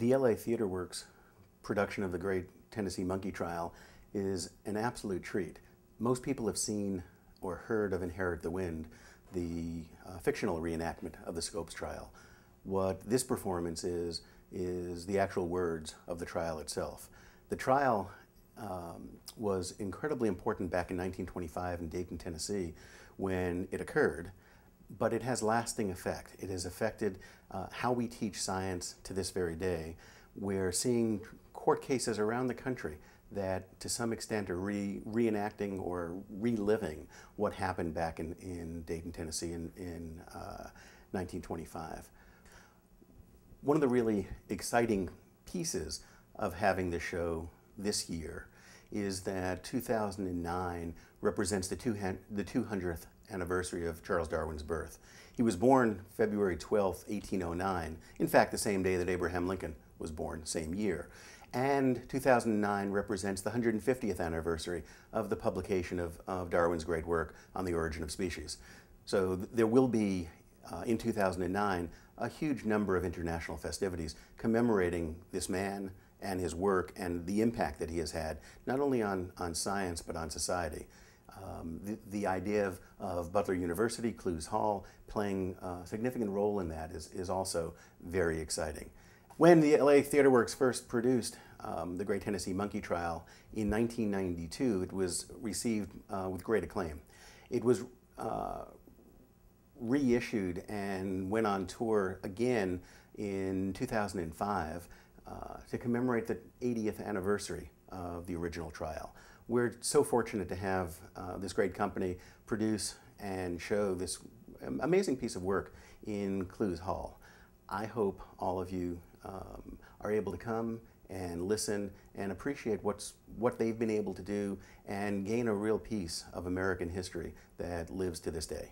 The LA Theatre Works production of the Great Tennessee Monkey Trial is an absolute treat. Most people have seen or heard of Inherit the Wind, the uh, fictional reenactment of the Scopes trial. What this performance is, is the actual words of the trial itself. The trial um, was incredibly important back in 1925 in Dayton, Tennessee, when it occurred, but it has lasting effect. It has affected uh, how we teach science to this very day. We're seeing court cases around the country that to some extent are re reenacting or reliving what happened back in, in Dayton, Tennessee in, in uh, 1925. One of the really exciting pieces of having the show this year is that 2009 represents the, two, the 200th anniversary of Charles Darwin's birth. He was born February 12, 1809, in fact, the same day that Abraham Lincoln was born, same year. And 2009 represents the 150th anniversary of the publication of, of Darwin's great work on the origin of species. So th there will be, uh, in 2009, a huge number of international festivities commemorating this man and his work and the impact that he has had, not only on, on science, but on society. Um, the, the, idea of, of, Butler University, Clowes Hall, playing a significant role in that is, is also very exciting. When the LA Theatre Works first produced um, the Great Tennessee Monkey Trial in 1992, it was received uh, with great acclaim. It was uh, reissued and went on tour again in 2005 uh, to commemorate the 80th anniversary of the original trial. We're so fortunate to have uh, this great company produce and show this amazing piece of work in Clowes Hall. I hope all of you um, are able to come and listen and appreciate what's, what they've been able to do and gain a real piece of American history that lives to this day.